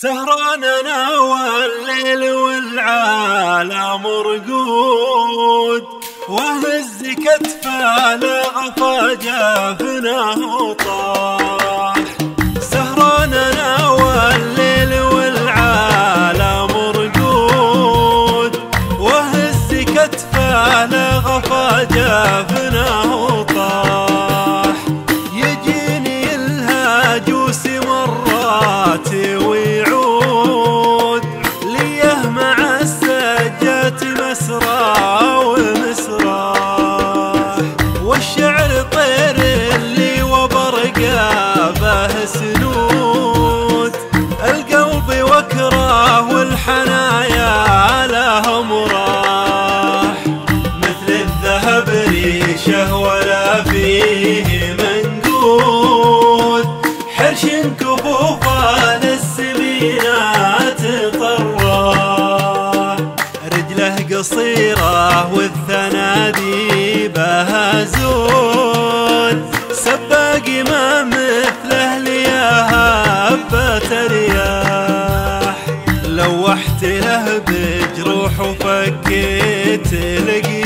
سهران أنا والليل والعالم رقود. وهز كتفه لغفى جافنه وطاح. سهران أنا والليل والعالم رقود. وهز كتفه لغفى جافنه وطاح. ريشه ولا فيه منقود. حرش كفوفه للسمينات طراه رجله قصيرة والثنادي بها زود سباق ما مثله لياها هبة رياح لوحت له بجروح وفكيت القيود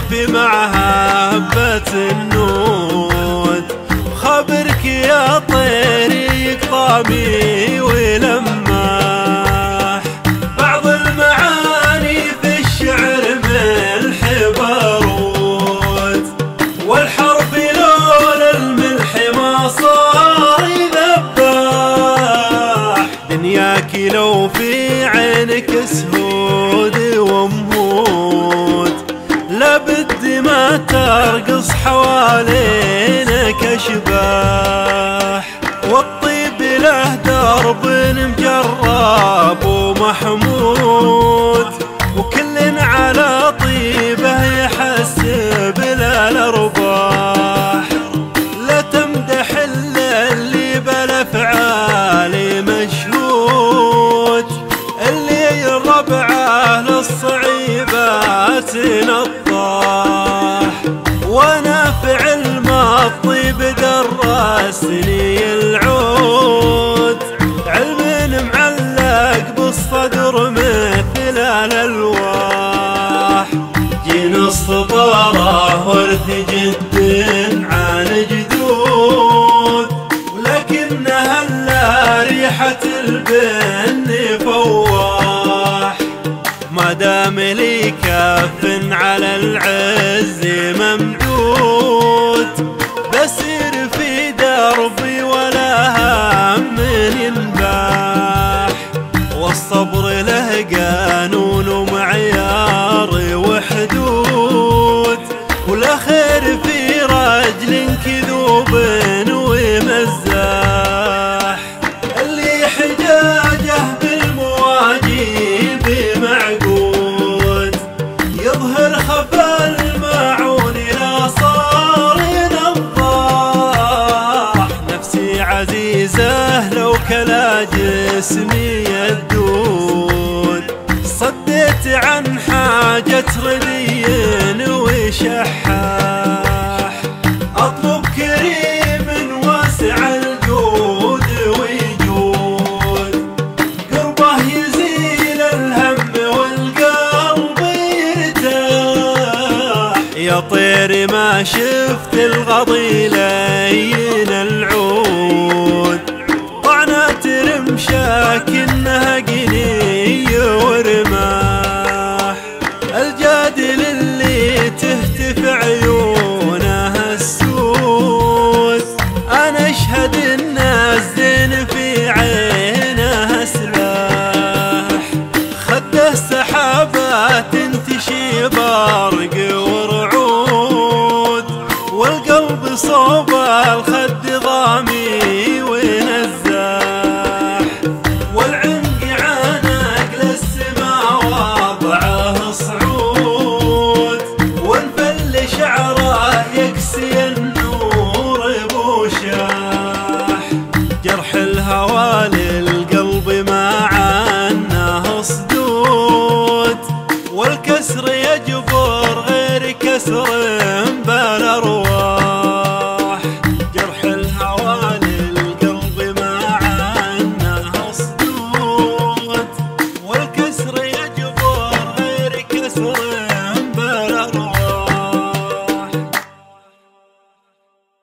القافي معها هبة النود. خبرك يا طير يقطامي ولماح. بعض المعاني في الشعر ملح بارود والحرف لولا الملح ما صار يذباح دنياك لو في عينك سهود ومهود لابد ما ترقص حوالينك اشباح والطيب له درب مجرب ومحمود. ما الطيب درسني العود. علم معلق بالصدر مثل الألواح. جين السطارة ورث جد عن جدود. ولكنها الا ريحة البن فواح دام لي كف على العز ممدود. جسمي يدود صديت عن حاجة ردي وشحاح. أطلب كريم واسع الجود ويجود. قربه يزيل الهم والقلب يا طير ما شفت الغضي كسر يجبر غير كسر بالارواح